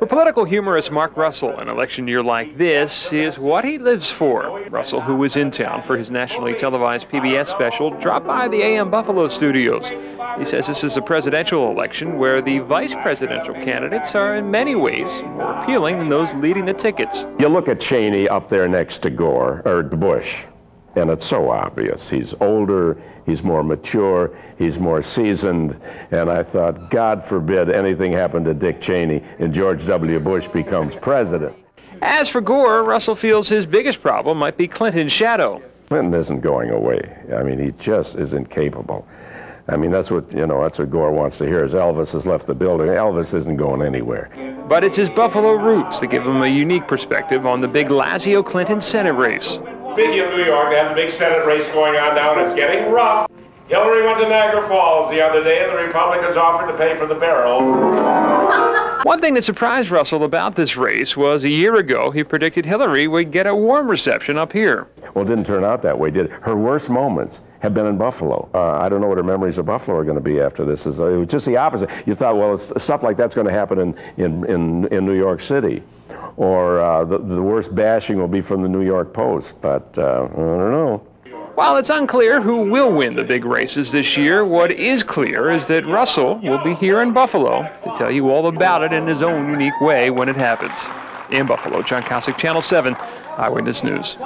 For political humorist Mark Russell, an election year like this is what he lives for. Russell, who was in town for his nationally televised PBS special, dropped by the AM Buffalo studios. He says this is a presidential election where the vice presidential candidates are in many ways more appealing than those leading the tickets. You look at Cheney up there next to Gore, or Bush, and it's so obvious. He's older, he's more mature, he's more seasoned, and I thought, God forbid anything happened to Dick Cheney and George W. Bush becomes president. As for Gore, Russell feels his biggest problem might be Clinton's shadow. Clinton isn't going away. I mean, he just is incapable. I mean, that's what, you know, that's what Gore wants to hear is Elvis has left the building. Elvis isn't going anywhere. But it's his Buffalo roots that give him a unique perspective on the big Lazio Clinton Senate race. Big in New York, they have a big Senate race going on now, and it's getting rough. Hillary went to Niagara Falls the other day, and the Republicans offered to pay for the barrel. One thing that surprised Russell about this race was a year ago he predicted Hillary would get a warm reception up here. Well, it didn't turn out that way, did it? Her worst moments have been in Buffalo. Uh, I don't know what her memories of Buffalo are going to be after this. Is uh, it was just the opposite. You thought, well, stuff like that's going to happen in, in, in, in New York City or uh, the, the worst bashing will be from the New York Post. But uh, I don't know. While it's unclear who will win the big races this year, what is clear is that Russell will be here in Buffalo to tell you all about it in his own unique way when it happens. In Buffalo, John Kosich, Channel 7, Eyewitness News.